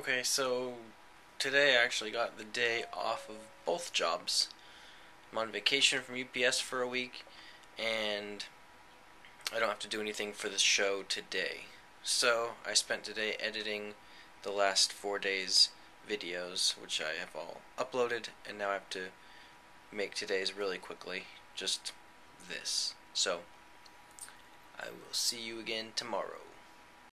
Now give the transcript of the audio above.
Okay, so today I actually got the day off of both jobs. I'm on vacation from UPS for a week, and I don't have to do anything for the show today. So I spent today editing the last four days' videos, which I have all uploaded, and now I have to make today's really quickly. Just this. So I will see you again tomorrow.